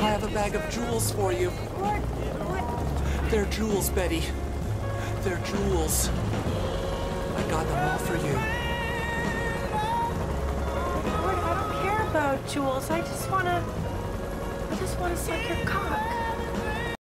I have a bag of jewels for you. What? They're jewels, Betty. They're jewels. I got them all for you. Lord, I don't care about jewels. I just wanna. I just wanna suck your cock.